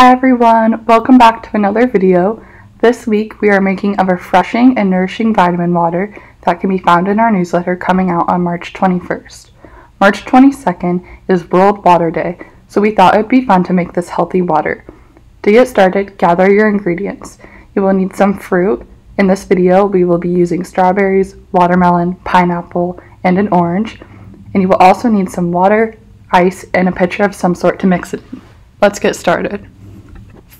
Hi everyone, welcome back to another video. This week we are making a refreshing and nourishing vitamin water that can be found in our newsletter coming out on March 21st. March 22nd is World Water Day, so we thought it would be fun to make this healthy water. To get started, gather your ingredients. You will need some fruit. In this video we will be using strawberries, watermelon, pineapple, and an orange. And you will also need some water, ice, and a pitcher of some sort to mix it in. Let's get started.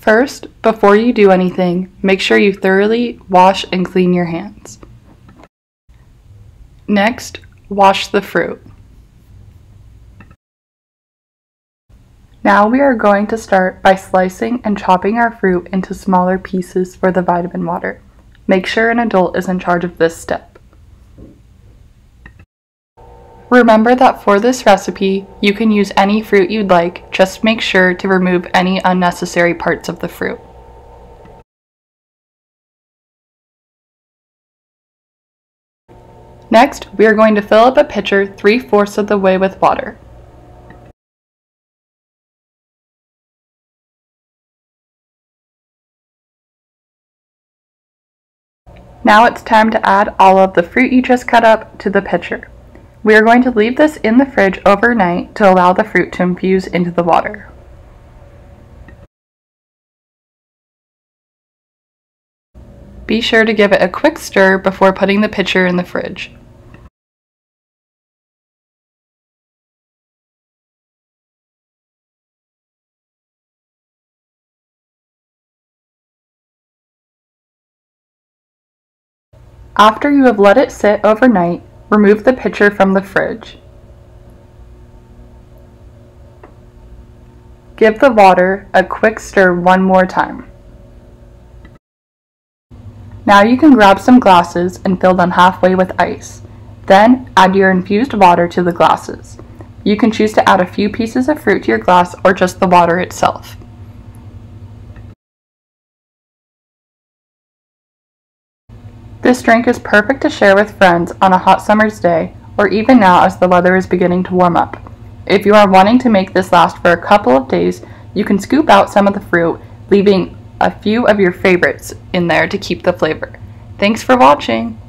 First, before you do anything, make sure you thoroughly wash and clean your hands. Next, wash the fruit. Now we are going to start by slicing and chopping our fruit into smaller pieces for the vitamin water. Make sure an adult is in charge of this step. Remember that for this recipe, you can use any fruit you'd like, just make sure to remove any unnecessary parts of the fruit. Next, we are going to fill up a pitcher 3 fourths of the way with water. Now it's time to add all of the fruit you just cut up to the pitcher. We are going to leave this in the fridge overnight to allow the fruit to infuse into the water. Be sure to give it a quick stir before putting the pitcher in the fridge. After you have let it sit overnight, Remove the pitcher from the fridge. Give the water a quick stir one more time. Now you can grab some glasses and fill them halfway with ice. Then add your infused water to the glasses. You can choose to add a few pieces of fruit to your glass or just the water itself. This drink is perfect to share with friends on a hot summer's day, or even now as the weather is beginning to warm up. If you are wanting to make this last for a couple of days, you can scoop out some of the fruit, leaving a few of your favorites in there to keep the flavor. Thanks for watching!